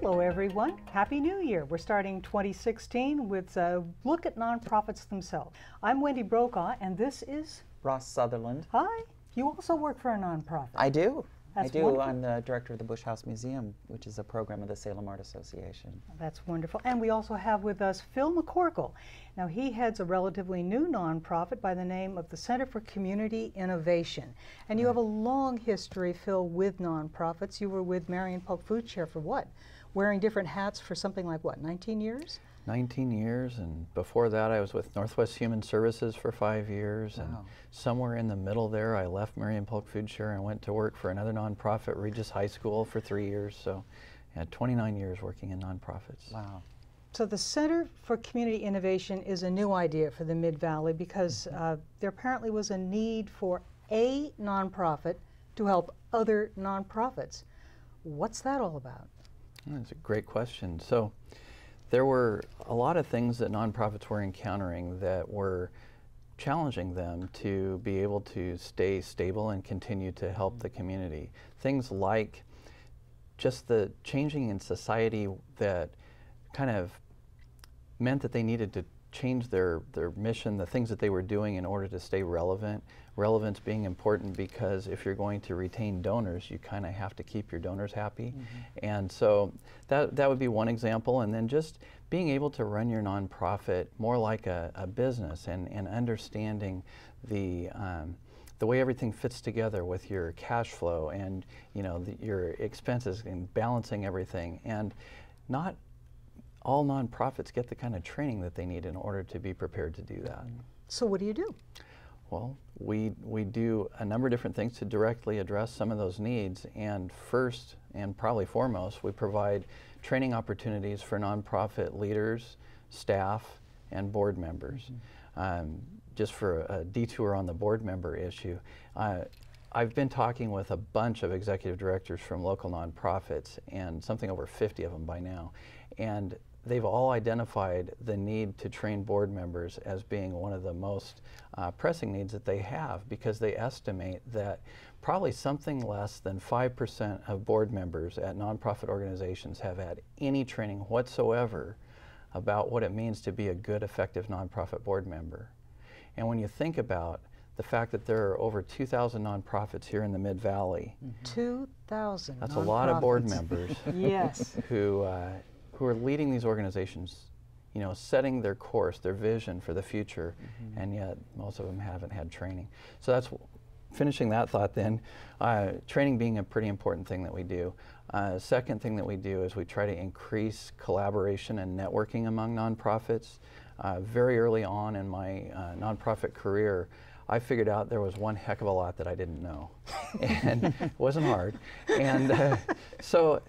Hello, everyone. Happy New Year. We're starting 2016 with a look at nonprofits themselves. I'm Wendy Brokaw, and this is Ross Sutherland. Hi. You also work for a nonprofit. I do. That's I do. wonderful. I'm the director of the Bush House Museum, which is a program of the Salem Art Association. That's wonderful. And we also have with us Phil McCorkle. Now, he heads a relatively new nonprofit by the name of the Center for Community Innovation. And you hmm. have a long history, Phil, with nonprofits. You were with Marion Polk Food Share for what? Wearing different hats for something like what, 19 years? 19 years, and before that, I was with Northwest Human Services for five years. And somewhere in the middle there, I left Marion Polk Food Share and went to work for another nonprofit, Regis High School, for three years. So, I had 29 years working in nonprofits. Wow. So the Center for Community Innovation is a new idea for the Mid Valley because uh, there apparently was a need for a nonprofit to help other nonprofits. What's that all about? That's a great question. So, there were a lot of things that nonprofits were encountering that were challenging them to be able to stay stable and continue to help the community. Things like just the changing in society that kind of meant that they needed to change their, their mission, the things that they were doing in order to stay relevant. Relevance being important because if you're going to retain donors, you kind of have to keep your donors happy. And so that, that would be one example. And then just being able to run your nonprofit more like a, a business and, and understanding the, um, the way everything fits together with your cash flow and you know the, your expenses and balancing everything and not all nonprofits get the kind of training that they need in order to be prepared to do that. So what do you do? Well, we, we do a number of different things to directly address some of those needs. And first, and probably foremost, we provide training opportunities for nonprofit leaders, staff, and board members. Um, just for a detour on the board member issue, uh, I've been talking with a bunch of executive directors from local nonprofits, and something over 50 of them by now. And they've all identified the need to train board members as being one of the most uh, pressing needs that they have because they estimate that probably something less than 5% of board members at nonprofit organizations have had any training whatsoever about what it means to be a good, effective nonprofit board member. And when you think about the fact that there are over 2,000 nonprofits here in the Mid Valley, 2,000 that's a lot of board members yes. who, uh, who are leading these organizations, you know, setting their course, their vision for the future, and yet most of them haven't had training. So that's finishing that thought then, uh, training being a pretty important thing that we do. Uh, second thing that we do is we try to increase collaboration and networking among nonprofits. Uh, very early on in my uh, nonprofit career, I figured out there was one heck of a lot that I didn't know, and it wasn't hard. And uh, so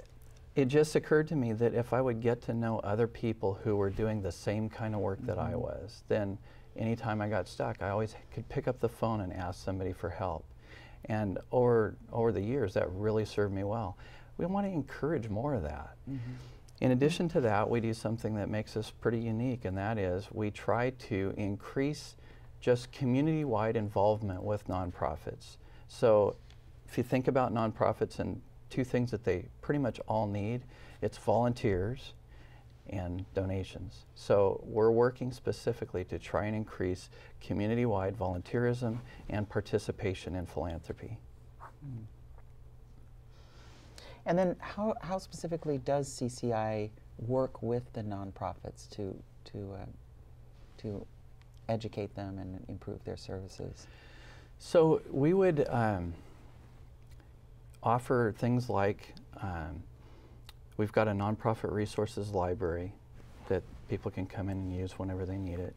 it just occurred to me that if I would get to know other people who were doing the same kind of work that I mm-hmm. was, then anytime I got stuck, I always could pick up the phone and ask somebody for help. And over, over the years, that really served me well. We want to encourage more of that. Mm-hmm. In mm-hmm. addition to that, we do something that makes us pretty unique, and that is we try to increase just community wide involvement with nonprofits. So, if you think about nonprofits and two things that they pretty much all need it's volunteers and donations. So, we're working specifically to try and increase community wide volunteerism and participation in philanthropy. And then how, how specifically does CCI work with the nonprofits to, to, uh, to educate them and improve their services? So we would um, offer things like um, we've got a nonprofit resources library that people can come in and use whenever they need it.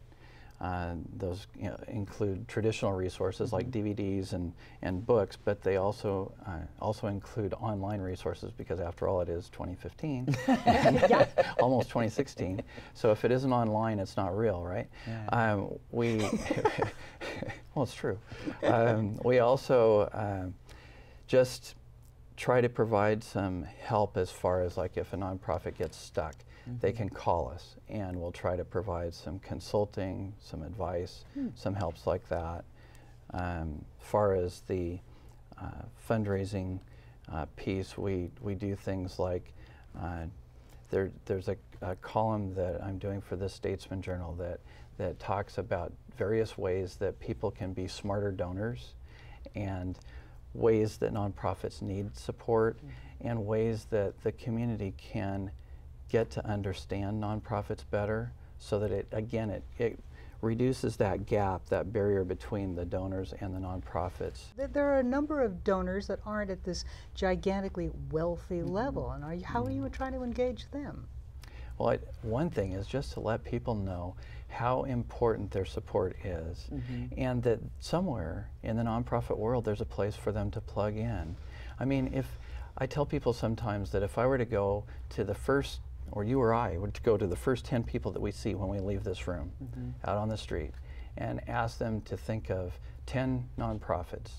Uh, those you know, include traditional resources like DVDs and, and books, but they also uh, also include online resources because after all, it is 2015, almost 2016. So if it isn't online, it's not real, right? Yeah. Um, we well, it's true. Um, we also um, just try to provide some help as far as like if a nonprofit gets stuck, they can call us and we'll try to provide some consulting, some advice, some helps like that. Um, as far as the uh, fundraising uh, piece, we, we do things like uh, there, there's a, a column that I'm doing for the Statesman Journal that, that talks about various ways that people can be smarter donors and ways that nonprofits need support mm-hmm. and ways that the community can get to understand nonprofits better so that it, again, it, it reduces that gap, that barrier between the donors and the nonprofits. There- are a number of donors that aren't at this gigantically wealthy mm-hmm. level, and are you, how are you mm-hmm. trying to engage them? Well, I, one thing is just to let people know how important their support is, mm-hmm. and that somewhere in the nonprofit world there's a place for them to plug in. I mean, if I tell people sometimes that if I were to go to the first, or you or I would go to the first 10 people that we see when we leave this room mm-hmm. out on the street and ask them to think of 10 nonprofits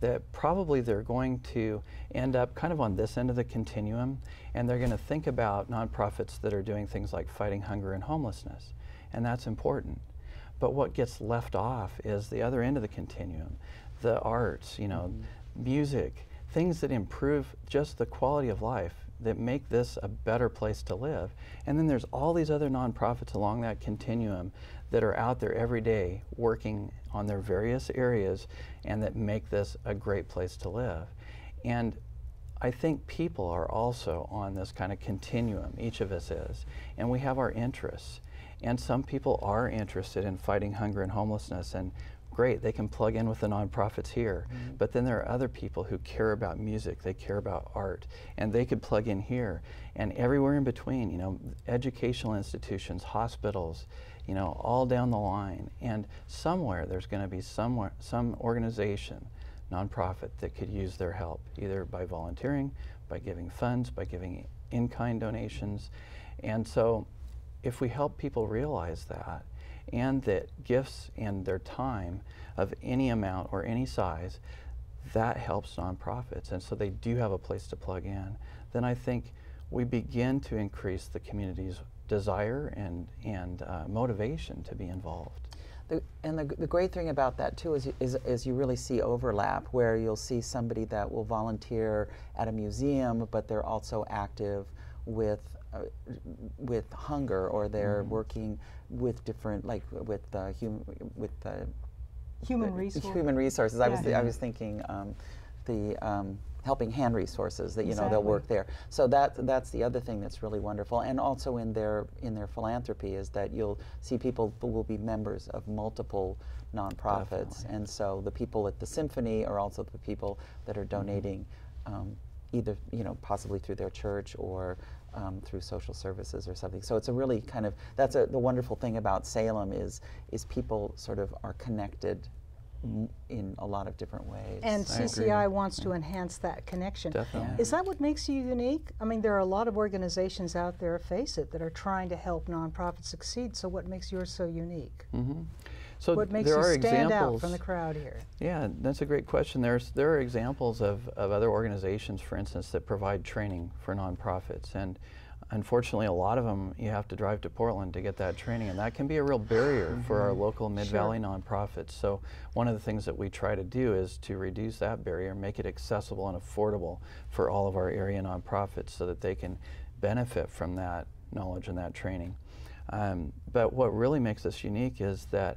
that probably they're going to end up kind of on this end of the continuum and they're going to think about nonprofits that are doing things like fighting hunger and homelessness and that's important but what gets left off is the other end of the continuum the arts you know mm-hmm. music things that improve just the quality of life that make this a better place to live and then there's all these other nonprofits along that continuum that are out there every day working on their various areas and that make this a great place to live. And I think people are also on this kind of continuum, each of us is, and we have our interests. And some people are interested in fighting hunger and homelessness, and great, they can plug in with the nonprofits here. Mm-hmm. But then there are other people who care about music, they care about art, and they could plug in here. And everywhere in between, you know, educational institutions, hospitals, you know, all down the line. And somewhere there's going to be somewhere, some organization, nonprofit, that could use their help, either by volunteering, by giving funds, by giving in kind donations. And so, if we help people realize that, and that gifts and their time of any amount or any size, that helps nonprofits. And so they do have a place to plug in. Then I think we begin to increase the community's desire and, and uh, motivation to be involved. The, and the, the great thing about that too is, is, is you really see overlap where you'll see somebody that will volunteer at a museum, but they're also active with with hunger, or they're working with different like with uh, hum, with uh, Human the resource. Human resources. I was th- I was thinking um, the um, helping hand resources that you know they'll work there. So that that's the other thing that's really wonderful, and also in their in their philanthropy is that you'll see people who will be members of multiple nonprofits, Definitely. and so the people at the symphony are also the people that are donating. Um, either you know possibly through their church or um, through social services or something. So it's a really kind of that's a, the wonderful thing about Salem is is people sort of are connected in a lot of different ways. And CCI wants to enhance that connection. Definitely. Is that what makes you unique? I mean, there are a lot of organizations out there, face it, that are trying to help nonprofits succeed. So, what makes yours so unique? hmm So what makes there you are stand out from the crowd here? Yeah, that's a great question. There's there are examples of, of other organizations, for instance, that provide training for nonprofits, and unfortunately, a lot of them you have to drive to Portland to get that training, and that can be a real barrier for our local Mid Valley nonprofits. So one of the things that we try to do is to reduce that barrier, make it accessible and affordable for all of our area nonprofits, so that they can benefit from that knowledge and that training. Um, but what really makes us unique is that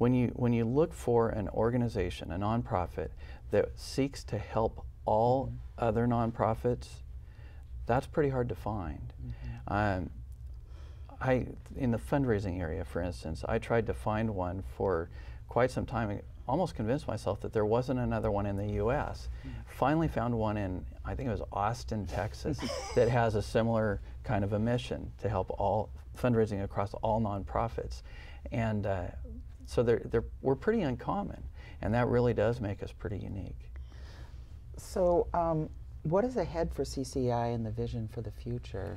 when you when you look for an organization, a nonprofit that seeks to help all other nonprofits, that's pretty hard to find. Um, I in the fundraising area, for instance, I tried to find one for quite some time. and Almost convinced myself that there wasn't another one in the U.S. Finally, found one in I think it was Austin, Texas, that has a similar kind of a mission to help all fundraising across all nonprofits, and uh, so they're, they're we're pretty uncommon, and that really does make us pretty unique. So, um, what is ahead for CCI and the vision for the future?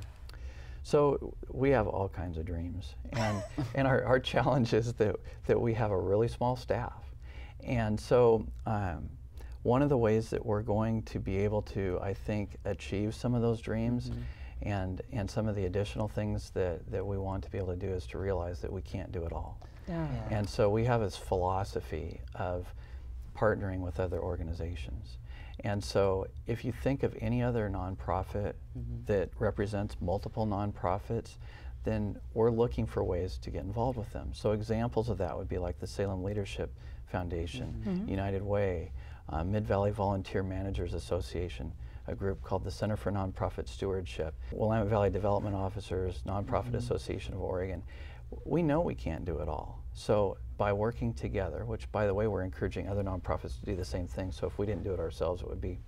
So we have all kinds of dreams, and and our, our challenge is that that we have a really small staff, and so um, one of the ways that we're going to be able to, I think, achieve some of those dreams, and and some of the additional things that that we want to be able to do is to realize that we can't do it all, Yeah. and so we have this philosophy of partnering with other organizations. And so, if you think of any other nonprofit mm-hmm. that represents multiple nonprofits, then we're looking for ways to get involved with them. So, examples of that would be like the Salem Leadership Foundation, mm-hmm. Mm-hmm. United Way, uh, Mid Valley Volunteer Managers Association, a group called the Center for Nonprofit Stewardship, Willamette Valley Development Officers, Nonprofit Association of Oregon. We know we can't do it all. So, by working together, which by the way, we're encouraging other nonprofits to do the same thing. So, if we didn't do it ourselves, it would be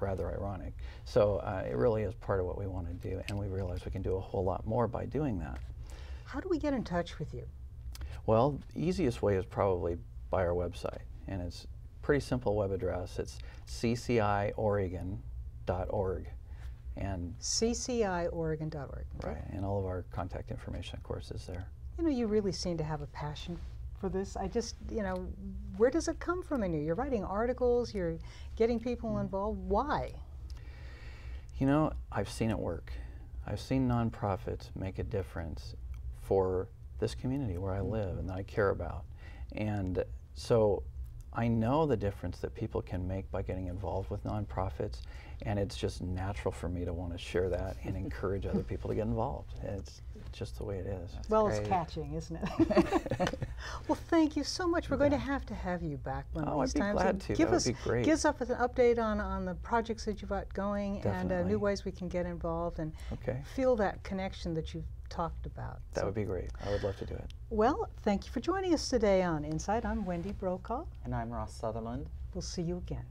rather ironic. So, uh, it really is part of what we want to do, and we realize we can do a whole lot more by doing that. How do we get in touch with you? Well, the easiest way is probably by our website, and it's pretty simple web address. It's ccioregon.org, and cciOregon.org. okay? right, and all of our contact information, of course, is there. You know, you really seem to have a passion for this. I just, you know, where does it come from in you? You're writing articles, you're getting people mm. involved. Why? You know, I've seen it work. I've seen nonprofits make a difference for this community where I mm. live and that I care about. And so I know the difference that people can make by getting involved with nonprofits, and it's just natural for me to want to share that and encourage other people to get involved. It's just the way it is. well, it's catching, isn't it? well, thank you so much. We're going to have to have you back one Oh, of I'd be times. glad to. Give That would us, be great. Give us an update on, on the projects that you've got going and uh, new ways we can get involved and Okay, feel that connection that you've talked about. that So- would be great. I would love to do it. Well, thank you for joining us today on Insight. I'm Wendy Brokaw. And I'm Ross Sutherland. We'll see you again.